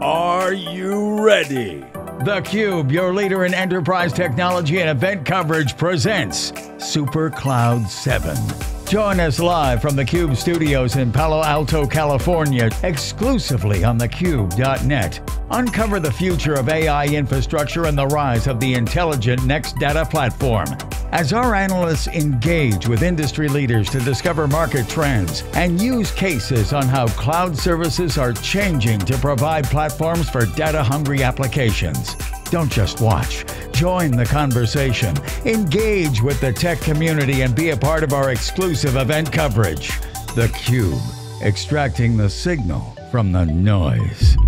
Are you ready? theCUBE, your leader in enterprise technology and event coverage, presents Supercloud 7. Join us live from the Cube studios in Palo Alto, California, exclusively on thecube.net. Uncover the future of AI infrastructure and the rise of the intelligent next data platform. As our analysts engage with industry leaders to discover market trends and use cases on how cloud services are changing to provide platforms for data-hungry applications. Don't just watch. Join the conversation. Engage with the tech community and be a part of our exclusive event coverage. The Cube, extracting the signal from the noise.